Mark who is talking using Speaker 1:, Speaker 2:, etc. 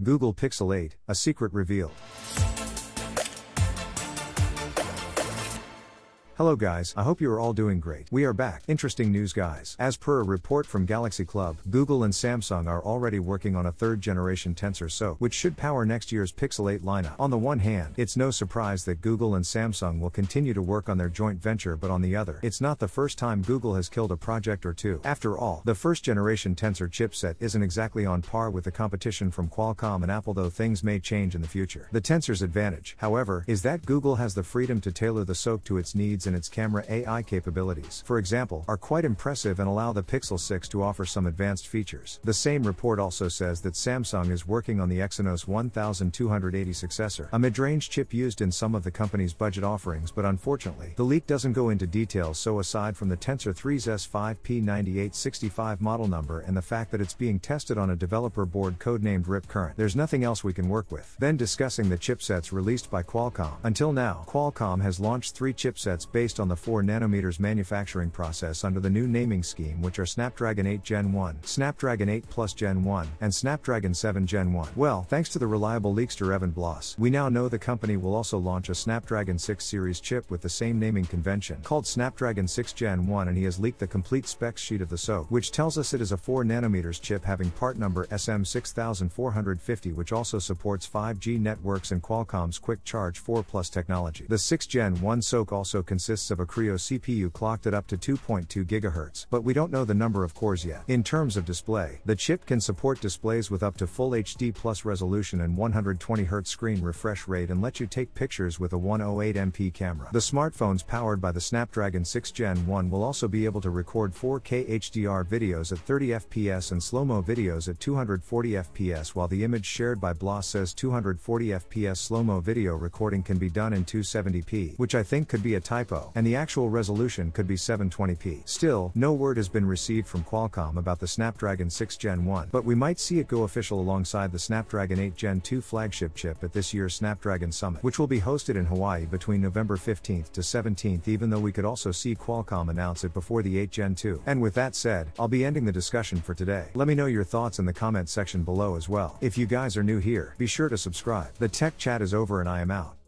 Speaker 1: Google Pixel 8, a secret revealed. Hello guys, I hope you are all doing great. We are back. Interesting news guys. As per a report from Galaxy Club, Google and Samsung are already working on a third generation Tensor SoC, which should power next year's Pixel 8 lineup. On the one hand, it's no surprise that Google and Samsung will continue to work on their joint venture but on the other, it's not the first time Google has killed a project or two. After all, the first generation Tensor chipset isn't exactly on par with the competition from Qualcomm and Apple though things may change in the future. The Tensor's advantage, however, is that Google has the freedom to tailor the SoC to its needs and its camera AI capabilities, for example, are quite impressive and allow the Pixel 6 to offer some advanced features. The same report also says that Samsung is working on the Exynos 1280 successor, a mid-range chip used in some of the company's budget offerings but unfortunately, the leak doesn't go into details so aside from the Tensor 3's S5P9865 model number and the fact that it's being tested on a developer board codenamed RIP Current, there's nothing else we can work with. Then discussing the chipsets released by Qualcomm. Until now, Qualcomm has launched three chipsets based on the 4 nanometers manufacturing process under the new naming scheme which are Snapdragon 8 Gen 1, Snapdragon 8 Plus Gen 1, and Snapdragon 7 Gen 1. Well, thanks to the reliable leakster Evan Blass, we now know the company will also launch a Snapdragon 6 series chip with the same naming convention, called Snapdragon 6 Gen 1 and he has leaked the complete specs sheet of the SoC, which tells us it is a 4 nanometers chip having part number SM6450 which also supports 5G networks and Qualcomm's Quick Charge 4 Plus technology. The 6 Gen 1 SoC also consists of a Kryo CPU clocked at up to 2.2 GHz, but we don't know the number of cores yet. In terms of display, the chip can support displays with up to full HD plus resolution and 120Hz screen refresh rate and let you take pictures with a 108MP camera. The smartphones powered by the Snapdragon 6 Gen 1 will also be able to record 4K HDR videos at 30 FPS and slow-mo videos at 240 FPS while the image shared by Blass says 240 FPS slow-mo video recording can be done in 270p, which I think could be a typo, and the actual resolution could be 720p. Still, no word has been received from Qualcomm about the Snapdragon 6 Gen 1, but we might see it go official alongside the Snapdragon 8 Gen 2 flagship chip at this year's Snapdragon Summit, which will be hosted in Hawaii between November 15th to 17th even though we could also see Qualcomm announce it before the 8 Gen 2. And with that said, I'll be ending the discussion for today. Let me know your thoughts in the comment section below as well. If you guys are new here, be sure to subscribe. The tech chat is over and I am out.